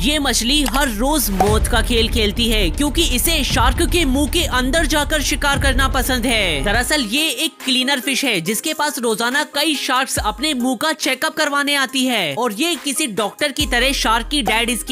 ये मछली हर रोज मौत का खेल खेलती है, क्योंकि इसे शार्क के मुँह के अंदर जाकर शिकार करना पसंद है। दरअसल ये एक क्लीनर फ़िश है, जिसके पास रोज़ाना कई शार्क्स अपने मुँह का चेकअप करवाने आती है, और ये किसी डॉक्टर की तरह शार्क की डेड